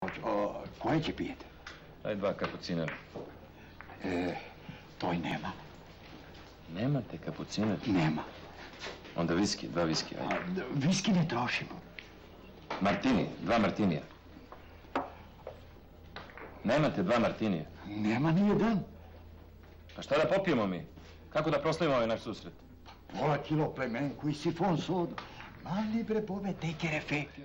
Кој кое ќе пиете? Ај два капуцина. Е, тој нема. Немате капуцина? Нема. Онда виски, два виски, ајде. Виски не трошимо. Мартини, два мартинија. Немате два мартинија? Нема ни еден. А што да попиемо ми? Како да прославиме овој наш сусрет? Пола кило племенку и сифон сода. Мали бре бобе, текер ефект.